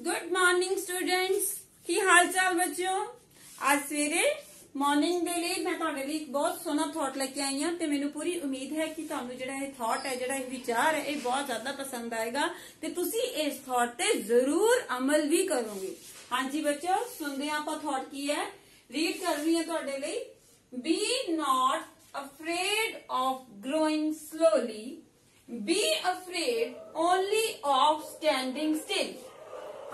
Good morning students ਕੀ ਹਾਲ ਚਾਲ ਬੱਚਿਓ? ਅੱਜ ਸਵੇਰੇ ਮਾਰਨਿੰਗ ਦੇ ਲਈ ਮੈਂ ਤੁਹਾਡੇ ਲਈ ਇੱਕ ਬਹੁਤ ਸੋਹਣਾ ਥਾਟ ਲੈ ਕੇ ਆਈ ਹਾਂ ਤੇ ਮੈਨੂੰ ਪੂਰੀ ਉਮੀਦ ਹੈ ਕਿ ਤੁਹਾਨੂੰ ਜਿਹੜਾ ਇਹ ਥਾਟ ਹੈ, ਜਿਹੜਾ ਇਹ ਵਿਚਾਰ ਹੈ, ਇਹ ਬਹੁਤ ਜ਼ਿਆਦਾ ਪਸੰਦ ਆਏਗਾ ਤੇ ਤੁਸੀਂ ਇਸ ਥਾਟ ਤੇ ਜ਼ਰੂਰ ਅਮਲ ਵੀ ਕਰੋਗੇ। ਹਾਂਜੀ ਬੱਚਿਓ, ਸੁਣਦੇ ਹਾਂ ਆਪਾਂ ਥਾਟ ਕੀ ਹੈ। ਰੀਡ ਕਰ ਰਹੀ ਹਾਂ ਤੁਹਾਡੇ ਲਈ। Be not afraid of growing slowly be afraid only of standing still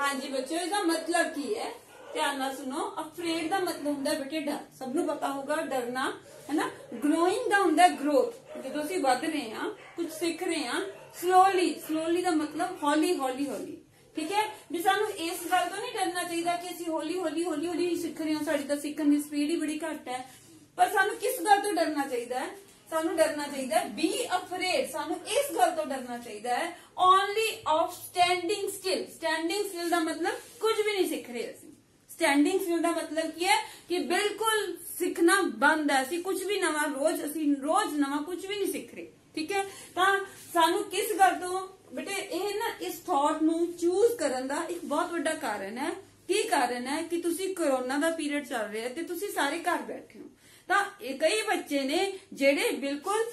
ਹਾਂਜੀ ਬੱਚਿਓ, ਇਹਦਾ ਮਤਲਬ ਕੀ ਹੈ? ਧਿਆਨ ਨਾਲ ਸੁਣੋ ਅਫਰੇਡ ਦਾ ਮਤਲਬ ਹੁੰਦਾ ਬੇਟੇ ਡਰ। ਸਭ ਨੂੰ ਪਤਾ ਹੋਗਾ ਡਰਨਾ ਹੈ ਗਰੋਇੰਗ ਦਾ ਹੁੰਦਾ ਗਰੋਥ ਜਦੋਂ ਅਸੀਂ ਵੱਧ ਰਹੇ ਹਾਂ, ਕੁਝ ਸਿੱਖ ਰਹੇ ਹਾਂ ਸਲੋਲੀ ਸਲੋਲੀ ਦਾ ਮਤਲਬ ਹੌਲੀ ਹੌਲੀ ਹੌਲੀ। ਠੀਕ ਹੈ? ਵੀ ਸਾਨੂੰ ਇਸ ਗੱਲ ਤੋਂ ਨਹੀਂ ਡਰਨਾ ਚਾਹੀਦਾ ਕਿ ਅਸੀਂ ਹੌਲੀ ਹੌਲੀ ਹੌਲੀ ਹੌਲੀ ਸਿੱਖ ਰਹੇ ਹਾਂ। ਸਾਡੀ ਤਾਂ ਸਿੱਖਣ ਦੀ ਸਪੀਡ ਹੀ ਬੜੀ ਘੱਟ ਹੈ। ਪਰ ਸਾਨੂੰ ਕਿਸ ਗੱਲ ਤੋਂ ਡਰਨਾ ਚਾਹੀਦਾ ਹੈ? ਸਾਨੂੰ ਡਰਨਾ ਚਾਹੀਦਾ ਹੈ। ਬੀ ਅਫਰੇਡ ਸਾਨੂੰ ਇਸ ਗੱਲ ਤੋਂ ਡਰਨਾ ਚਾਹੀਦਾ ਹੈ। Only of standing still standing still ਦਾ ਮਤਲਬ ਕੁਝ ਵੀ ਨਹੀਂ ਸਿੱਖ ਰਹੇ ਅਸੀਂ। ਸਟੈਂਡਿੰਗ ਸਟਿਲ ਦਾ ਮਤਲਬ ਕੀ ਹੈ ਕਿ ਬਿਲਕੁਲ ਸਿੱਖਣਾ ਬੰਦ ਹੈ। ਅਸੀਂ ਕੁਝ ਵੀ ਨਵਾਂ ਰੋਜ਼, ਅਸੀਂ ਰੋਜ਼ ਨਵਾਂ ਕੁਝ ਵੀ ਨਹੀਂ ਸਿੱਖ ਰਹੇ। ਠੀਕ ਹੈ? ਤਾਂ ਸਾਨੂੰ ਕਿਸ ਗੱਲ ਤੋਂ ਬੇਟੇ, ਇਹ ਨਾ ਇਸ ਥਾਟ ਨੂੰ ਚੂਜ਼ ਕਰਨ ਦਾ ਇੱਕ ਬਹੁਤ ਵੱਡਾ ਕਾਰਨ ਹੈ। ਕੀ ਕਾਰਨ ਹੈ ਕਿ ਤੁਸੀਂ ਕਰੋਨਾ ਦਾ ਪੀਰੀਅਡ ਚੱਲ ਰਿਹਾ ਤੇ ਤੁਸੀਂ ਸਾਰੇ ਘਰ ਬੈਠੇ ਹੋ। ਤਾਂ ਕਈ ਬੱਚੇ ਨੇ ਜਿਹੜੇ ਬਿਲਕੁਲ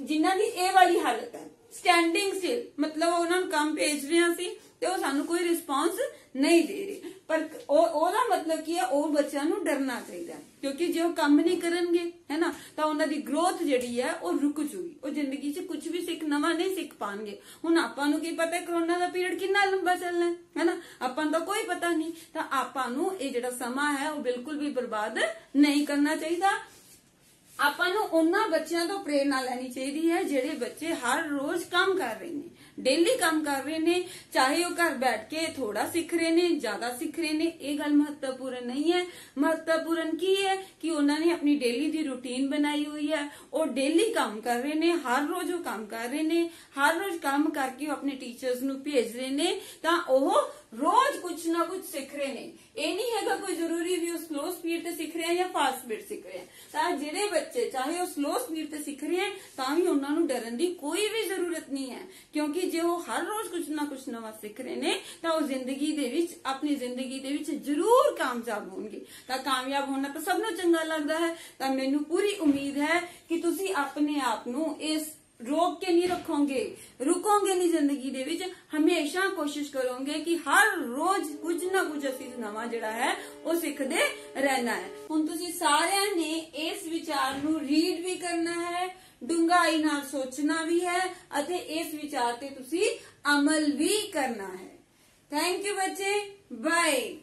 ਜਿਨ੍ਹਾਂ ਦੀ ਇਹ ਵਾਲੀ ਹਾਲਤ ਹੈ। ਸਟੈਂਡਿੰਗ ਸਟਿਲ ਮਤਲਬ ਉਹਨਾਂ ਨੂੰ ਕੰਮ ਭੇਜ ਰਹੇ ਹਾਂ ਅਸੀਂ ਤੇ ਉਹ ਸਾਨੂੰ ਕੋਈ ਰਿਸਪਾਂਸ ਨਹੀਂ ਦੇ ਰਹੇ। ਪਰ ਉਹ ਉਹਦਾ ਮਤਲਬ ਕੀ ਹੈ, ਉਹ ਬੱਚਿਆਂ ਨੂੰ ਡਰਨਾ ਚਾਹੀਦਾ ਹੈ। ਕਿਉਂਕਿ ਜੇ ਉਹ ਕੰਮ ਨਹੀਂ ਕਰਨਗੇ, ਹੈ ਨਾ ਉਹਨਾਂ ਦੀ ਗਰੋਥ ਜਿਹੜੀ ਹੈ ਉਹ ਰੁਕ ਜੂਗੀ। ਉਹ ਜ਼ਿੰਦਗੀ 'ਚ ਕੁਝ ਵੀ ਸਿੱਖ, ਨਵਾਂ ਨਹੀਂ ਸਿੱਖ ਪਾਣਗੇ। ਹੁਣ ਆਪਾਂ ਨੂੰ ਕੀ ਪਤਾ ਕਰੋਨਾ ਦਾ ਪੀਰੀਅਡ ਕਿੰਨਾ ਲੰਬਾ ਚੱਲਣਾ ਹੈ ਹੈ ਆਪਾਂ ਨੂੰ ਤਾਂ ਕੋਈ ਪਤਾ ਨਹੀਂ। ਤਾਂ ਆਪਾਂ ਨੂੰ ਇਹ ਜਿਹੜਾ ਸਮਾਂ ਹੈ, ਉਹ ਬਿਲਕੁਲ ਵੀ ਬਰਬਾਦ ਨਹੀਂ ਕਰਨਾ ਚਾਹੀਦਾ। ਆਪਾਂ ਨੂੰ ਉਹਨਾਂ ਬੱਚਿਆਂ ਤੋਂ ਪ੍ਰੇਰਣਾ ਲੈਣੀ ਚਾਹੀਦੀ ਹੈ, ਜਿਹੜੇ ਬੱਚੇ ਹਰ ਰੋਜ਼ ਕੰਮ ਕਰ ਰਹੇ ਨੇ ਡੇਲੀ ਕੰਮ ਕਰ ਰਹੇ ਨੇ, ਚਾਹੇ ਉਹ ਘਰ ਬੈਠ ਕੇ ਥੋੜਾ ਸਿੱਖ ਰਹੇ ਨੇ, ਜ਼ਿਆਦਾ ਸਿੱਖ ਰਹੇ ਨੇ। ਇਹ ਗੱਲ ਮਹੱਤਵਪੂਰਨ ਨਹੀਂ ਹੈ। ਮਹੱਤਵਪੂਰਨ ਕੀ ਹੈ? ਕਿ ਉਹਨਾਂ ਆਪਣੀ ਡੇਲੀ ਦੀ ਰੁਟੀਨ ਬਣਾਈ ਹੋਈ ਹੈ। ਉਹ ਡੇਲੀ ਕੰਮ ਕਰ ਰਹੇ ਨੇ, ਹਰ ਰੋਜ਼ ਉਹ ਕੰਮ ਕਰ ਰਹੇ ਨੇ, ਹਰ ਰੋਜ਼ ਕੰਮ ਕਰਕੇ ਉਹ ਆਪਣੇ ਟੀਚਰਸ ਨੂੰ ਭੇਜ ਰਹੇ ਨੇ, ਤਾਂ ਉਹ ਰੋਜ਼ ਕੁਝ ਨਾ ਕੁਝ ਸਿੱਖ ਰਹੇ ਨੇ। ਇਹ ਨਹੀਂ ਹੈਗਾ ਕੋਈ ਜ਼ਰੂਰੀ ਵੀ ਉਹ ਸਲੋ ਸਪੀਡ ਤੇ ਸਿੱਖ ਰਹੇ ਆ ਜਾਂ ਫਾਸਟ ਸਪੀਡ ਸਿੱਖ ਰਹੇ ਆ। ਤਾਂ ਜਿਹੜੇ ਬੱਚੇ, ਚਾਹੇ ਉਹ ਸਲੋ ਸਪੀਡ ਤੇ ਸਿੱਖ ਰਹੇ ਆ ਤਾਂ ਵੀ ਉਹਨਾਂ ਨੂੰ ਡਰਨ ਦੀ ਕੋਈ ਵੀ ਜ਼ਰੂਰਤ ਨਹੀਂ ਹੈ। ਕਿਉਂਕਿ ਜੇ ਉਹ ਹਰ ਰੋਜ਼ ਕੁਝ ਨਾ ਕੁਝ ਨਵਾਂ ਸਿੱਖ ਰਹੇ ਨੇ, ਤਾਂ ਉਹ ਜ਼ਿੰਦਗੀ ਦੇ ਵਿੱਚ, ਆਪਣੀ ਜ਼ਿੰਦਗੀ ਦੇ ਵਿੱਚ ਜ਼ਰੂਰ ਕਾਮਯਾਬ ਹੋਣਗੇ। ਤਾਂ ਕਾਮਯਾਬ ਹੋਣਾ ਤਾਂ ਸਭ ਨੂੰ ਚੰਗਾ ਲੱਗਦਾ ਹੈ। ਤਾਂ ਮੈਨੂੰ ਪੂਰੀ ਉਮੀਦ ਹੈ ਕਿ ਤੁਸੀਂ ਆਪਣੇ ਆਪ ਨੂੰ ਇਸ ਰੋਕ ਕੇ ਨਹੀਂ ਰੱਖੋਗੇ, ਰੁਕੋਗੇ ਨਹੀਂ ਜ਼ਿੰਦਗੀ ਦੇ ਵਿੱਚ। ਹਮੇਸ਼ਾ ਕੋਸ਼ਿਸ਼ ਕਰੋਗੇ ਕਿ ਹਰ ਰੋਜ਼ ਕੁਝ ਅਸੀਂ ਨਵਾਂ ਜਿਹੜਾ ਹੈ, ਉਹ ਸਿੱਖਦੇ ਰਹਿਣਾ ਹੈ। ਹੁਣ ਤੁਸੀਂ ਸਾਰਿਆਂ ਨੇ ਇਸ ਵਿਚਾਰ ਨੂੰ ਰੀਡ ਵੀ ਕਰਨਾ ਹੈ, ਡੂੰਘਾਈ ਨਾਲ ਸੋਚਣਾ ਵੀ ਹੈ ਅਤੇ ਇਸ ਵਿਚਾਰ ਤੇ ਤੁਸੀਂ ਅਮਲ ਵੀ ਕਰਨਾ ਹੈ। ਥੈਂਕ ਯੂ ਬੱਚੇ ਬਾਏ